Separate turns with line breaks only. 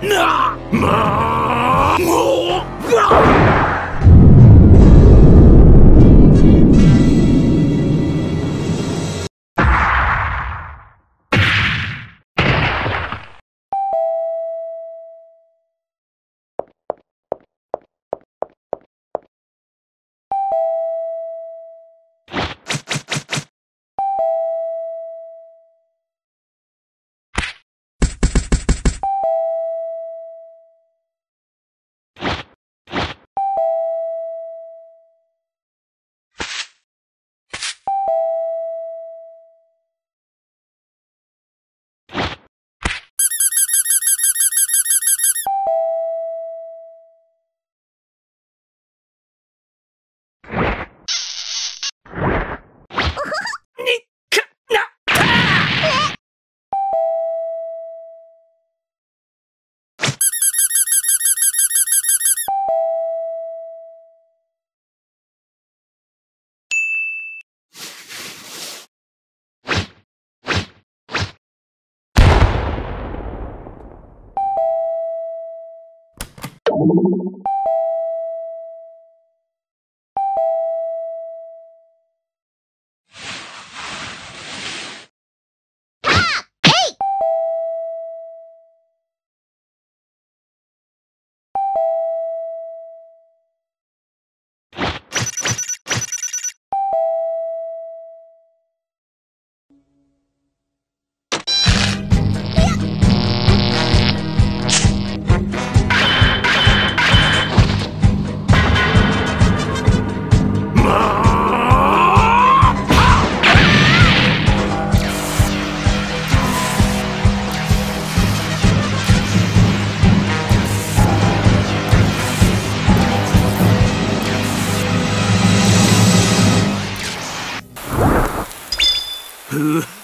Nah!
Thank you. うわ